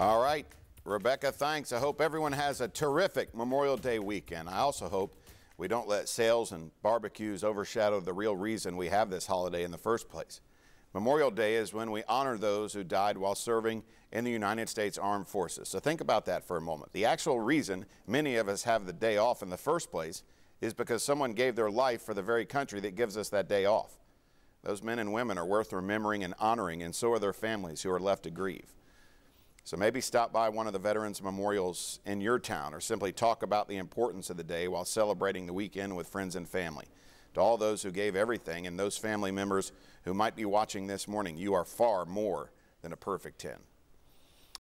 All right, Rebecca, thanks. I hope everyone has a terrific Memorial Day weekend. I also hope we don't let sales and barbecues overshadow the real reason we have this holiday in the first place. Memorial Day is when we honor those who died while serving in the United States Armed Forces. So think about that for a moment. The actual reason many of us have the day off in the first place is because someone gave their life for the very country that gives us that day off. Those men and women are worth remembering and honoring, and so are their families who are left to grieve. So maybe stop by one of the veterans memorials in your town or simply talk about the importance of the day while celebrating the weekend with friends and family. To all those who gave everything and those family members who might be watching this morning, you are far more than a perfect 10.